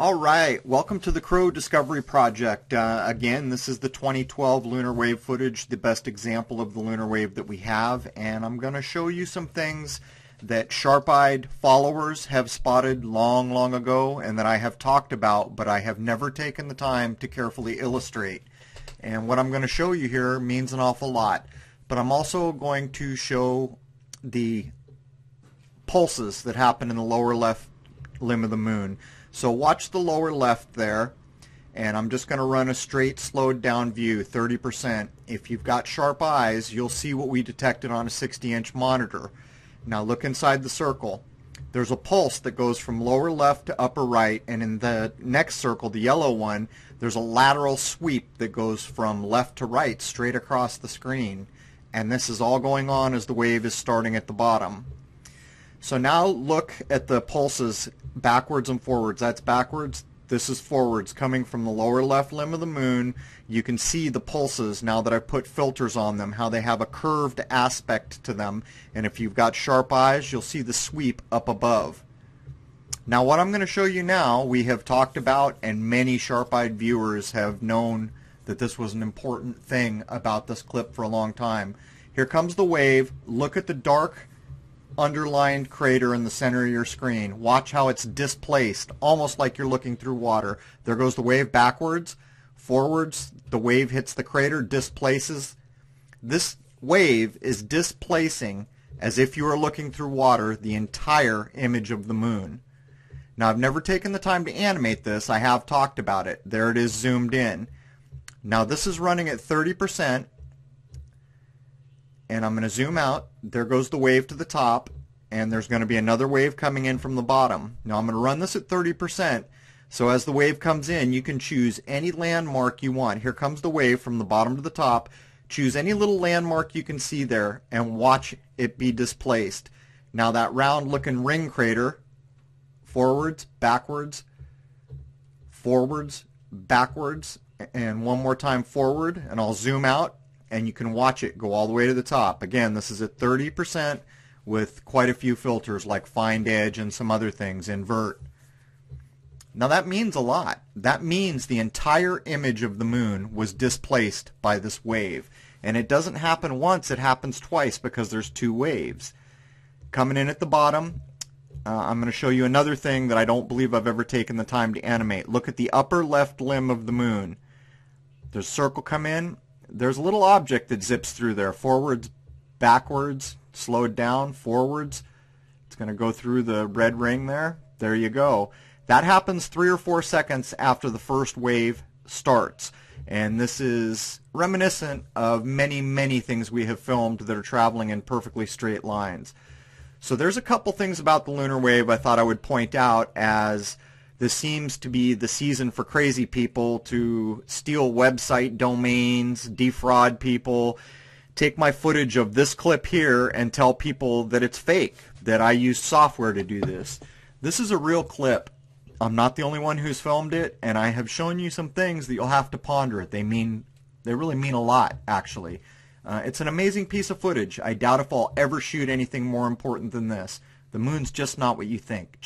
All right, welcome to the Crow Discovery Project. Uh, again, this is the 2012 lunar wave footage, the best example of the lunar wave that we have, and I'm going to show you some things that sharp-eyed followers have spotted long, long ago and that I have talked about, but I have never taken the time to carefully illustrate. And what I'm going to show you here means an awful lot, but I'm also going to show the pulses that happen in the lower left limb of the moon. So watch the lower left there and I'm just going to run a straight slowed down view 30%. If you've got sharp eyes you'll see what we detected on a 60 inch monitor. Now look inside the circle. There's a pulse that goes from lower left to upper right and in the next circle, the yellow one, there's a lateral sweep that goes from left to right straight across the screen and this is all going on as the wave is starting at the bottom. So now look at the pulses backwards and forwards. That's backwards. This is forwards coming from the lower left limb of the moon. You can see the pulses now that I've put filters on them, how they have a curved aspect to them. And if you've got sharp eyes, you'll see the sweep up above. Now what I'm going to show you now, we have talked about and many sharp-eyed viewers have known that this was an important thing about this clip for a long time. Here comes the wave. Look at the dark underlined crater in the center of your screen. Watch how it's displaced, almost like you're looking through water. There goes the wave backwards, forwards, the wave hits the crater, displaces. This wave is displacing, as if you were looking through water, the entire image of the moon. Now, I've never taken the time to animate this. I have talked about it. There it is zoomed in. Now, this is running at 30%, and I'm going to zoom out. There goes the wave to the top, and there's going to be another wave coming in from the bottom. Now I'm going to run this at 30%, so as the wave comes in, you can choose any landmark you want. Here comes the wave from the bottom to the top. Choose any little landmark you can see there and watch it be displaced. Now that round looking ring crater, forwards, backwards, forwards, backwards, and one more time forward, and I'll zoom out and you can watch it go all the way to the top. Again, this is at 30% with quite a few filters like find edge and some other things, invert. Now that means a lot. That means the entire image of the moon was displaced by this wave. And it doesn't happen once, it happens twice because there's two waves. Coming in at the bottom, uh, I'm going to show you another thing that I don't believe I've ever taken the time to animate. Look at the upper left limb of the moon. There's a circle come in, there's a little object that zips through there, forwards, backwards, slowed down, forwards. It's going to go through the red ring there. There you go. That happens three or four seconds after the first wave starts. And this is reminiscent of many, many things we have filmed that are traveling in perfectly straight lines. So there's a couple things about the lunar wave I thought I would point out as this seems to be the season for crazy people to steal website domains, defraud people, take my footage of this clip here and tell people that it's fake, that I use software to do this. This is a real clip. I'm not the only one who's filmed it, and I have shown you some things that you'll have to ponder it. They mean, they really mean a lot, actually. Uh, it's an amazing piece of footage. I doubt if I'll ever shoot anything more important than this. The moon's just not what you think.